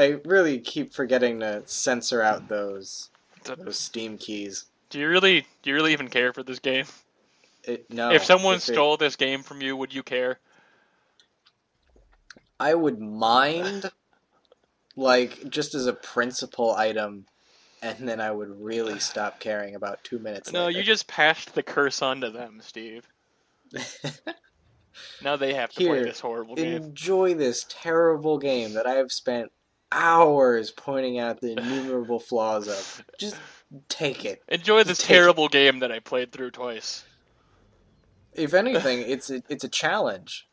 I really keep forgetting to censor out those those Steam keys. Do you really do you really even care for this game? It, no. if someone it- stole this game from you, would you care? I would mind, like, just as a principal item, and then I would really stop caring about two minutes. No, you just passed the curse on to them, Steve. Now they have to play this horrible game. enjoy this terrible game that I have spent hours pointing out the innumerable flaws of. Just take it. Enjoy this just take it. terrible game that I played through twice. If anything, it's a, it's a challenge.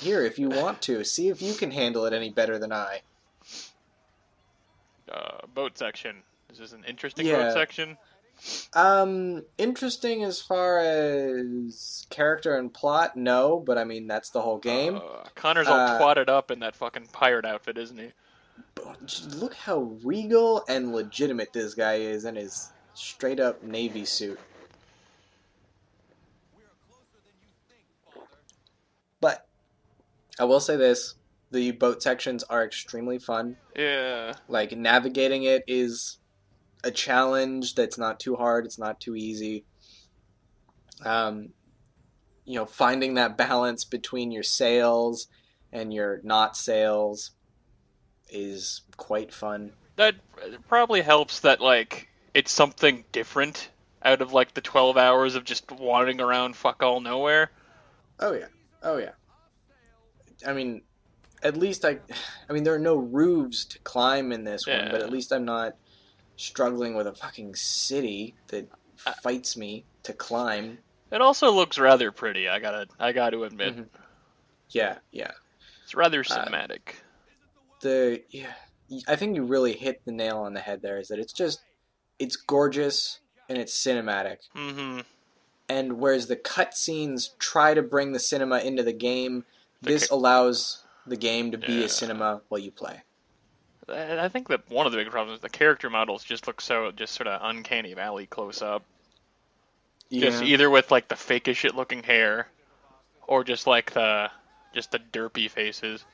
Here, if you want to, see if you can handle it any better than I. Uh, boat section. This is an interesting Yeah. boat section. Um, interesting as far as character and plot, no, but I mean that's the whole game. Uh, Connor's all Uh, twatted up in that fucking pirate outfit, isn't he? But look how regal and legitimate this guy is in his straight up navy suit. But I will say this: the boat sections are extremely fun. Yeah. Like navigating it is a challenge that's not too hard, it's not too easy. Um, you know, finding that balance between your sails and your not sails is quite fun. That probably helps that like it's something different out of like the 12 hours of just wandering around fuck all nowhere. Oh yeah. Oh yeah. I mean, at least I I mean there are no roofs to climb in this one, but at least I'm not struggling with a fucking city that Uh, fights me to climb. It also looks rather pretty. I gotta I got to admit, Mhm. Yeah, yeah. it's rather Uh, cinematic. The yeah, I think you really hit the nail on the head there. Is that it's just it's gorgeous and it's cinematic, mm-hmm. and whereas the cutscenes try to bring the cinema into the game, this allows the game to be Yeah. a cinema while you play. I think that one of the big problems is the character models just look so just sort of uncanny valley close up. Just either with like the fakest shit looking hair, or just like the just the derpy faces.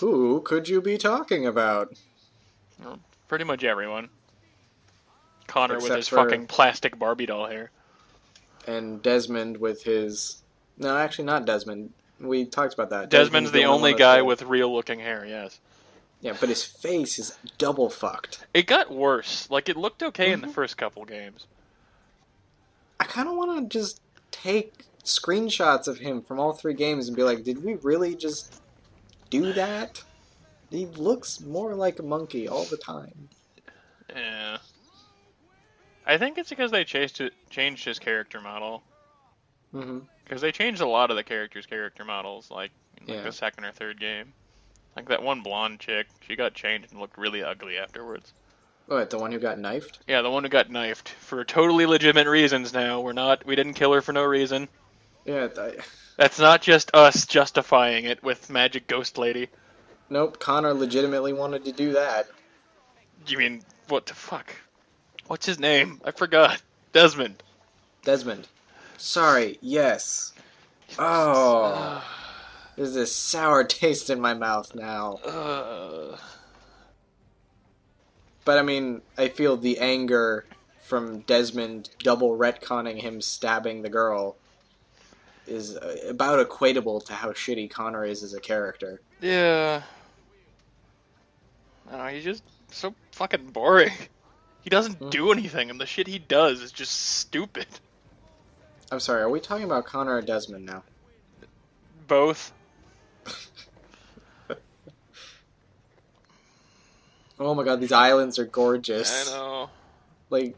Who could you be talking about? Pretty much everyone. Connor with his for- fucking plastic Barbie doll hair. And Desmond with his no, actually not Desmond. We talked about that. Desmond's the only guy with real looking hair. Yes. yeah, but his face is double fucked. It got worse. Like it looked okay in the Mhm. first couple games. I kind of want to just take screenshots of him from all three games and be like, did we really just do that? He looks more like a monkey all the time. Yeah. I think it's because they changed it, changed his character model. Mm-hmm. Because they changed a lot of the characters' character models, like in like Yeah. the second or third game. Like that one blonde chick, she got changed and looked really ugly afterwards. What, the one who got knifed? Yeah, the one who got knifed for totally legitimate reasons. Now we're not, we didn't kill her for no reason. Yeah, th- That's not just us justifying it with Magic Ghost Lady. nope, Connor legitimately wanted to do that. You mean what the fuck? What's his name? I forgot. Desmond. Desmond. Sorry, yes. Oh, there's this sour taste in my mouth now. Uh, But I mean, I feel the anger from Desmond double retconning him stabbing the girl is uh, about equatable to how shitty Connor is as a character. yeah. I don't know, he's just so fucking boring. He doesn't Hmm. do anything, and the shit he does is just stupid. I'm sorry, are we talking about Connor or Desmond now? Both. Oh my god, these islands are gorgeous. I know. Like,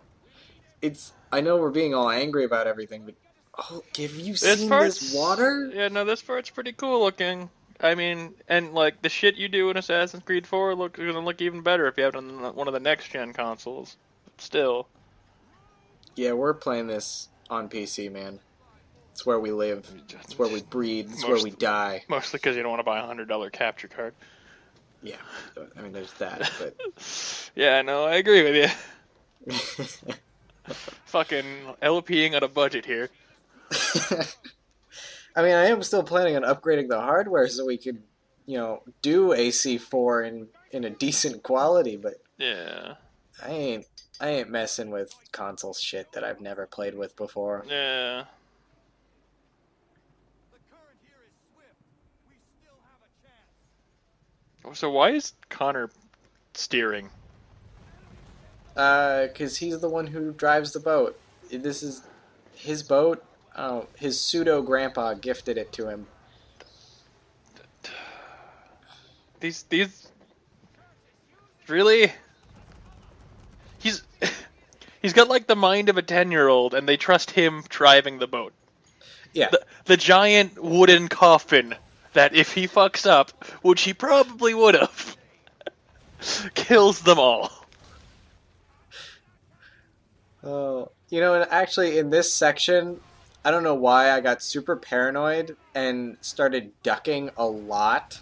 it's. I know we're being all angry about everything, but oh, have you This seen this water? Yeah, no, this part's pretty cool looking. I mean, and like the shit you do in Assassin's Creed 4 look gonna look even better if you have it on one of the next gen consoles. Still, Yeah, we're playing this on PC, man. It's where we live. It's where we breathe. It's where we die. mostly because you don't want to buy a hundred dollar capture card. Yeah, I mean, there's that, but. Yeah, no, I agree with you. Fucking LPing on a budget here. I mean, I am still planning on upgrading the hardware so we could you know, do AC4 in in a decent quality, but yeah, I ain't I ain't messing with console shit that I've never played with before. Yeah. So why is Connor steering? Uh, cause he's the one who drives the boat. This is his boat. Oh, his pseudo grandpa gifted it to him. These these really? He's he's got like the mind of a 10 year old and they trust him driving the boat. Yeah. The, the giant wooden coffin that if he fucks up which he probably would have kills them all. Oh you know and actually in this section i don't know why i got super paranoid and started ducking a lot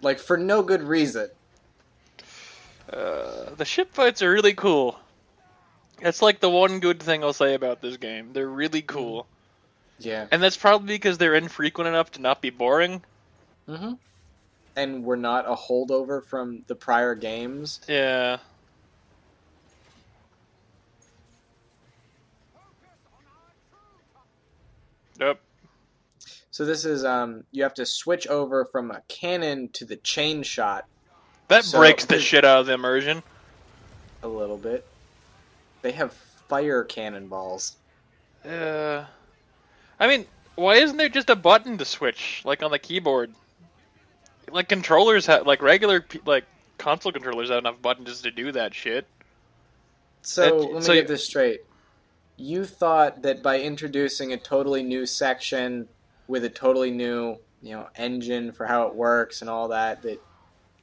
like for no good reason uh, the ship fights are really cool. That's like the one good thing I'll say about this game. They're really cool. Yeah. And that's probably because they're infrequent enough to not be boring. Mm-hmm. And we're not a holdover from the prior games. Yeah. Yep. So this is um you have to switch over from a cannon to the chain shot that so, breaks the shit out of the immersion. A little bit. They have fire cannonballs. Uh, I mean, why isn't there just a button to switch, like on the keyboard? Like controllers have, like regular, like console controllers have enough buttons to do that shit. So that, let me so get this straight. You thought that by introducing a totally new section with a totally new, you know, engine for how it works and all that, that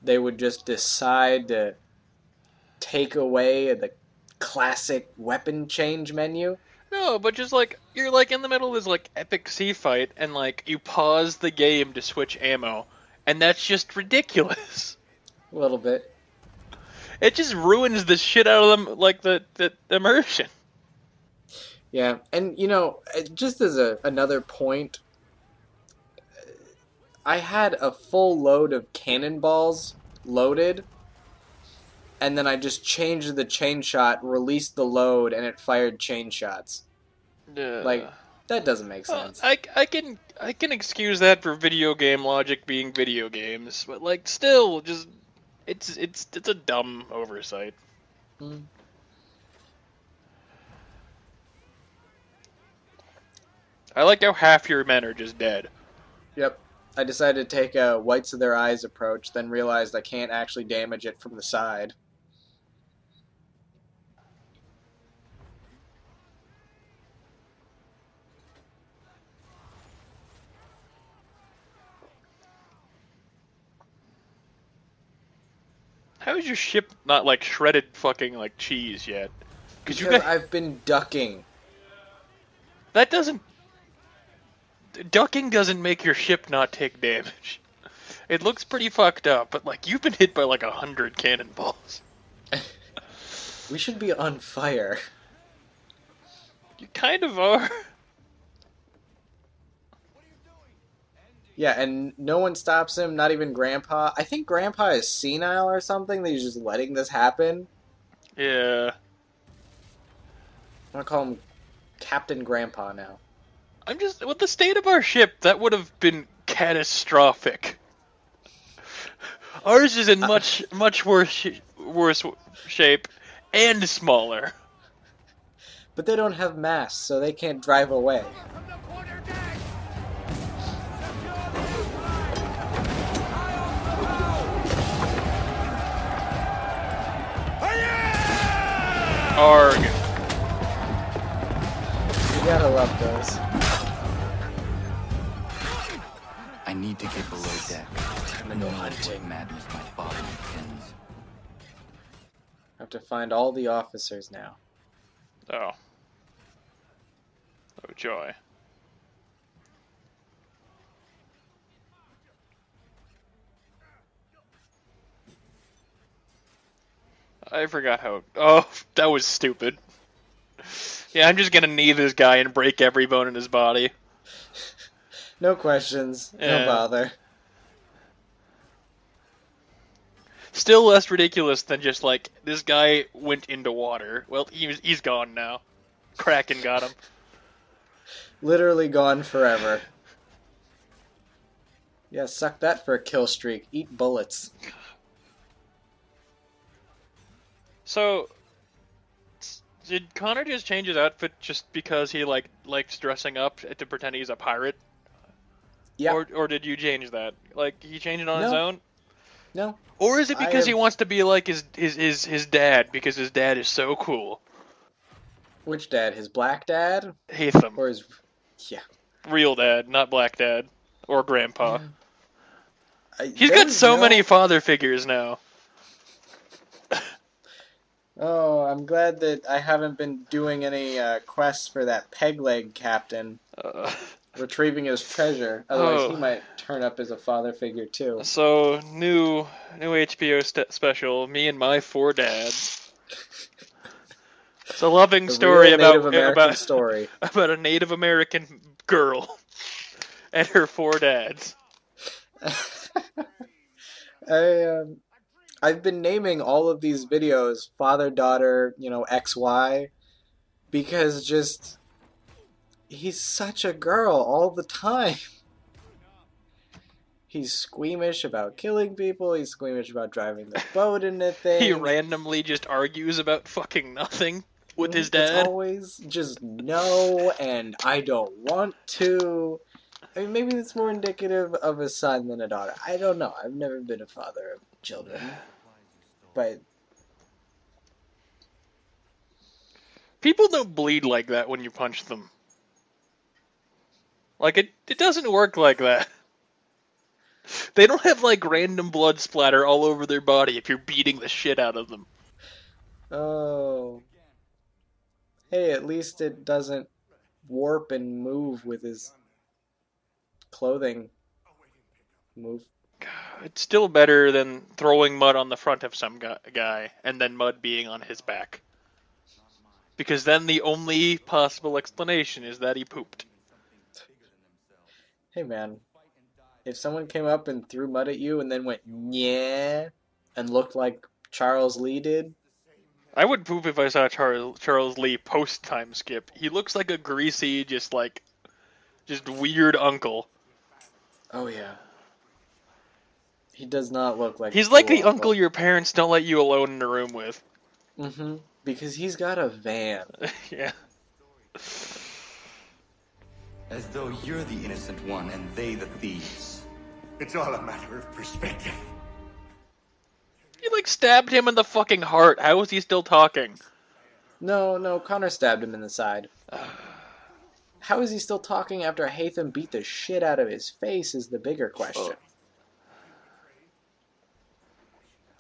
they would just decide to take away the classic weapon change menu. No, but just like you're like in the middle of this like epic sea fight and like you pause the game to switch ammo and that's just ridiculous. A little bit. It just ruins the shit out of them like the, the immersion. Yeah, and you know, just as a another point, I had a full load of cannonballs loaded, and then I just changed the chain shot, released the load, and it fired chain shots. Yeah. Like that doesn't make sense. Well, I, I can I can excuse that for video game logic being video games, but like still, just it's it's it's a dumb oversight. Hmm. I like how half your men are just dead. Yep. I decided to take a whites of their eyes approach, then realized I can't actually damage it from the side. How is your ship not like shredded fucking like cheese yet? Because you got... I've been ducking. That doesn't ducking doesn't make your ship not take damage. It looks pretty fucked up, but like you've been hit by like a hundred cannonballs. we should be on fire. You kind of are. Yeah, and no one stops him, not even Grandpa. I think Grandpa is senile or something, that he's just letting this happen. Yeah. I'm gonna call him Captain Grandpa now. I'm just with the state of our ship. That would have been catastrophic. Ours is in uh, much much worse worse shape and smaller. But they don't have mass, so they can't drive away. Arg. You gotta love those. Get below deck. Time to hunting. Madness my father. I have to find all the officers now. Oh. Oh joy. I forgot how. Oh, that was stupid. Yeah, I'm just gonna knee this guy and break every bone in his body. No questions. Yeah. No bother. Still less ridiculous than just like this guy went into water. Well, he he's gone now. Kraken got him. Literally gone forever. Yeah, suck that for a kill streak. Eat bullets. So, did Connor just change his outfit just because he like likes dressing up to pretend he's a pirate? Yeah. Or or did you change that? Like he changed it on his own? No. Or is it because he wants to be like his, his his his dad because his dad is so cool? Which dad? His black dad? Haytham, Or his. Yeah. real dad, not black dad or grandpa. I, He's got so no- many father figures now. Oh, I'm glad that I haven't been doing any uh, quests for that peg leg captain, Uh, retrieving his treasure. Otherwise, Oh. he might turn up as a father figure too. so new new HBO st- special, me and my four dads. It's a loving The story about about story. about a Native American girl and her four dads. I um, I've been naming all of these videos father daughter, you know, XY because just he's such a girl all the time. He's squeamish about killing people, he's squeamish about driving the boat into things. He randomly just argues about fucking nothing with his It's dad. always just no and I don't want to. I mean, maybe it's more indicative of a son than a daughter. I don't know. I've never been a father of children. But People don't bleed like that when you punch them. Like it, it doesn't work like that. They don't have like random blood splatter all over their body if you're beating the shit out of them. Oh. Hey, at least it doesn't warp and move with his clothing. Move. It's still better than throwing mud on the front of some guy, guy and then mud being on his back. Because then the only possible explanation is that he pooped. Hey, man. If someone came up and threw mud at you and then went, yeah, and looked like Charles Lee did, I would poop if I saw Charles Charles Lee post time skip. He looks like a greasy, just like, just weird uncle. oh, yeah. He does not look like. He's like the uncle your parents don't let you alone in a room with. Mm-hmm. Because he's got a van. yeah. As though you're the innocent one and they the thieves. It's all a matter of perspective. You like stabbed him in the fucking heart. How is he still talking? No, no, Connor stabbed him in the side. How is he still talking after Haytham beat the shit out of his face is the bigger question.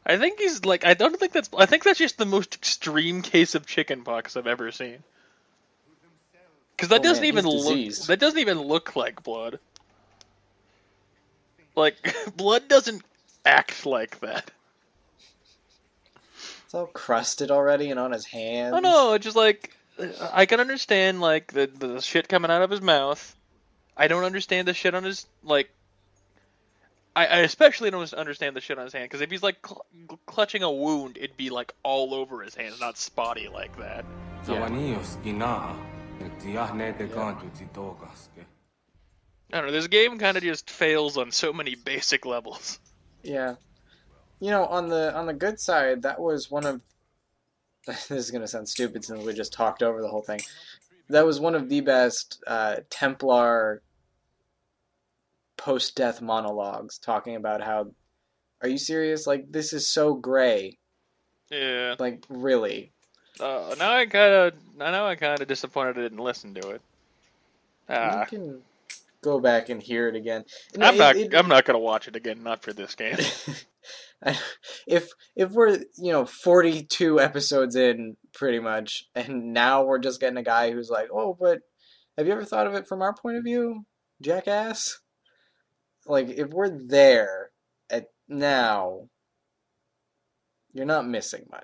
I think he's like I don't think that's I think that's just the most extreme case of chickenpox I've ever seen. Cuz that Oh, doesn't man, even he's look diseased. that doesn't even look like blood. Like blood doesn't act like that. It's all crusted already and on his hands. Oh no, it's just like I can understand like the the shit coming out of his mouth. I don't understand the shit on his like. I, I especially don't understand the shit on his hand because if he's like cl- clutching a wound, it'd be like all over his hands, not spotty like that. I don't know. This game kind of just fails on so many basic levels. Yeah. You know, on the on the good side, that was one of this is gonna sound stupid since we just talked over the whole thing. That was one of the best uh, Templar post death monologues talking about how are you serious? Like this is so gray. Yeah. Like really. Uh, now I kind of now I kind of disappointed I didn't listen to it. Ah, You can go back and hear it again. And I'm it- not. it- I'm not gonna watch it again. Not for this game. if if we're you know 42 episodes in pretty much and now we're just getting a guy who's like oh but have you ever thought of it from our point of view jackass like if we're there at now you're not missing much